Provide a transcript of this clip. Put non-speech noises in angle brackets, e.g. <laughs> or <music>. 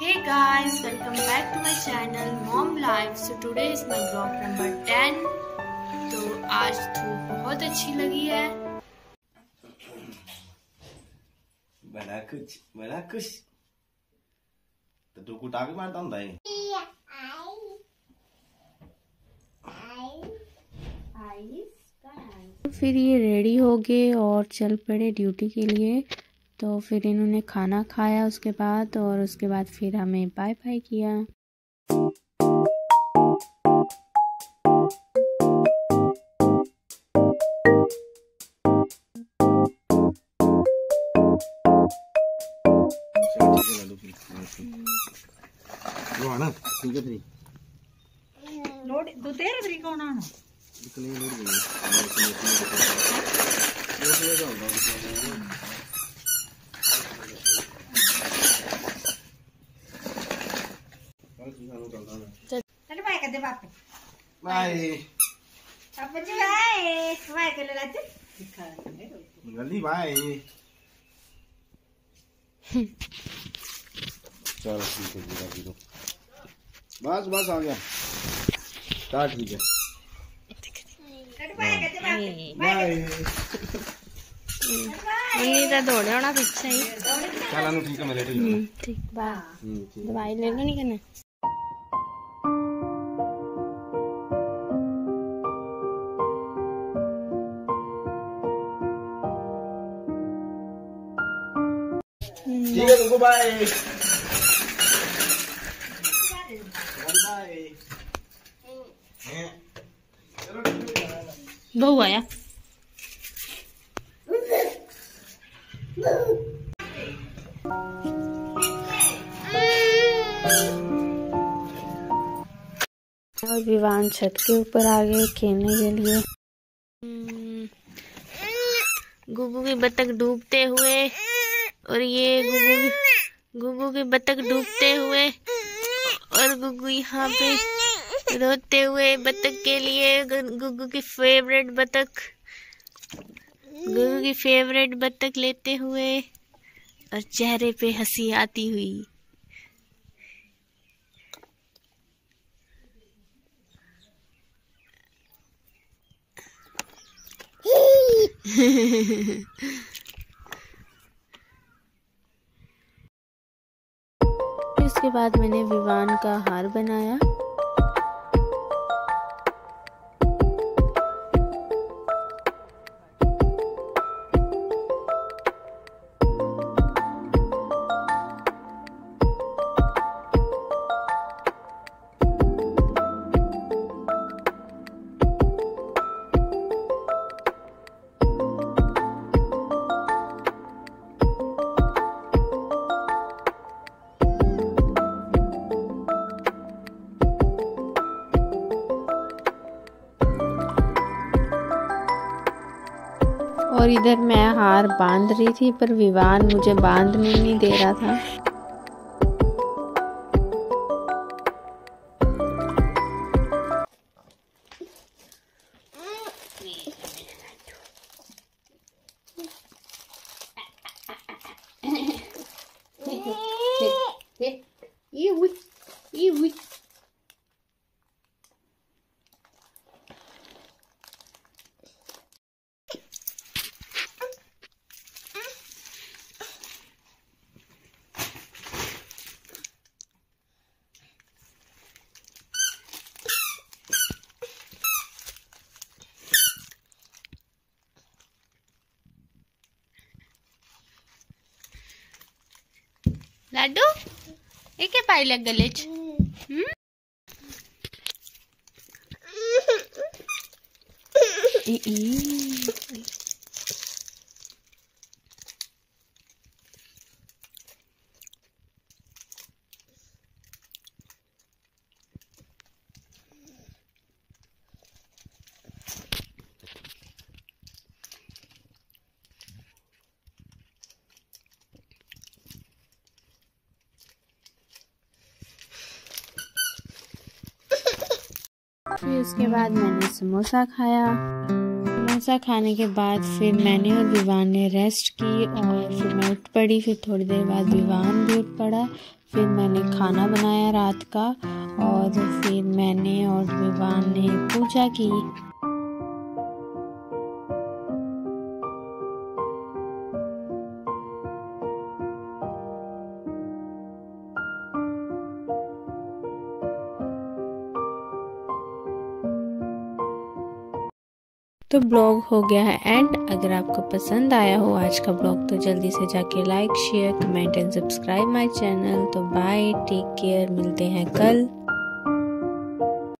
Hey guys, welcome back to my channel Mom Life. So today is my vlog number 10. तो आज तो बहुत अच्छी लगी है बड़ा कुछ बड़ा कुछ तो तू कुटा के मारता हूँ भाई फिर ये रेडी हो गए और चल पड़े ड्यूटी के लिए तो फिर इन्होंने खाना खाया उसके बाद और उसके बाद फिर हमें बाय बाय किया। ਉਹ चल बाय का बाप. बाय. बाप जी बाय बाय जल्दी बाय. चलो ठीक है बस बस आ गया स्टार्ट ठीक है दौड़े होना पीछे चलो ठीक है हम्म, ठीक. दवाई ले नहीं करना ठीक है तुमको बाय बहू आया और विवान छत के ऊपर आ गए खेलने के लिए। गुगू की बतख डूबते हुए और ये गुगू की गुगू की बतख डूबते हुए और गुगू यहाँ पे रोते हुए बतख के लिए गुगू की फेवरेट बतख गुगू की फेवरेट बतख लेते हुए और चेहरे पे हँसी आती हुई <laughs> <laughs> फिर उसके बाद मैंने विवान का हार बनाया। और इधर मैं हार बाँध रही थी, पर विवान मुझे बांधने नहीं दे रहा था। लाडू? एक क्या पाई लग गले च हम्म? फिर उसके बाद मैंने समोसा खाया। समोसा खाने के बाद फिर मैंने और विवान ने रेस्ट की और फिर मैं उठ पड़ी। फिर थोड़ी देर बाद विवान भी उठ पड़ा। फिर मैंने खाना बनाया रात का और फिर मैंने और विवान ने पूजा की तो ब्लॉग हो गया है एंड। अगर आपको पसंद आया हो आज का ब्लॉग तो जल्दी से जाके like share comment and subscribe my channel तो बाय टेक केयर मिलते हैं कल।